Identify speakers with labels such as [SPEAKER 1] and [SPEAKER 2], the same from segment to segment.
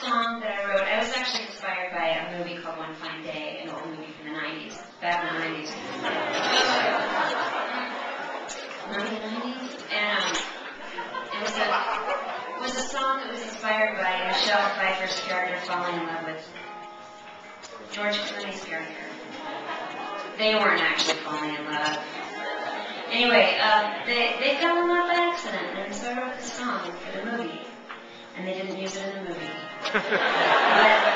[SPEAKER 1] song that I wrote. I was actually inspired by a movie called One Fine Day, an old movie from the 90s, back in the 90s. Remember the 90s? And um, it was a was a song that was inspired by Michelle Pfeiffer's character falling in love with George Clooney's character. They weren't actually falling in love. Anyway, um, they, they fell in love by accident, and so I wrote the song for the movie. And they didn't use it in the movie. Yeah.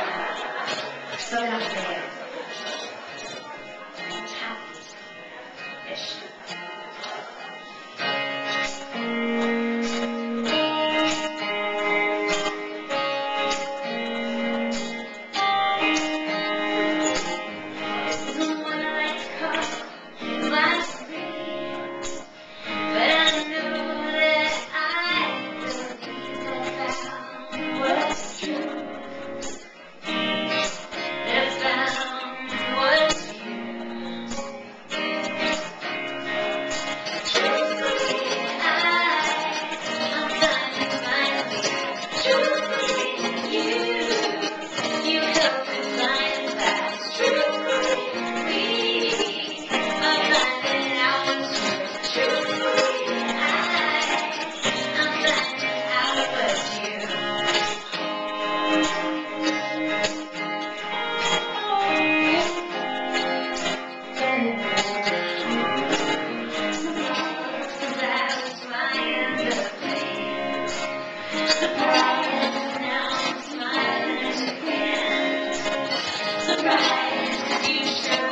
[SPEAKER 1] Surprised